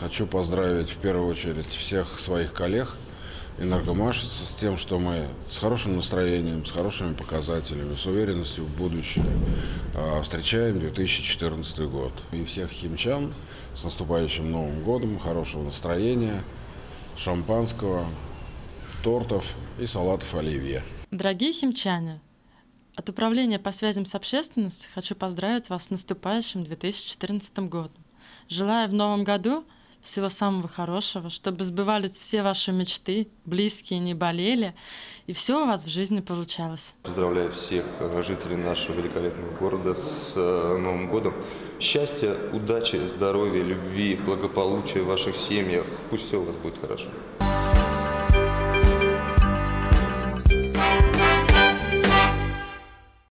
Хочу поздравить в первую очередь всех своих коллег энергомашиц с тем, что мы с хорошим настроением, с хорошими показателями, с уверенностью в будущее а, встречаем 2014 год. И всех химчан с наступающим Новым годом, хорошего настроения, шампанского, тортов и салатов оливье. Дорогие химчане, от Управления по связям с общественностью хочу поздравить вас с наступающим 2014 годом. Желаю в новом году всего самого хорошего, чтобы сбывались все ваши мечты, близкие не болели, и все у вас в жизни получалось. Поздравляю всех жителей нашего великолепного города с э, Новым годом. Счастья, удачи, здоровья, любви, благополучия в ваших семьях. Пусть все у вас будет хорошо.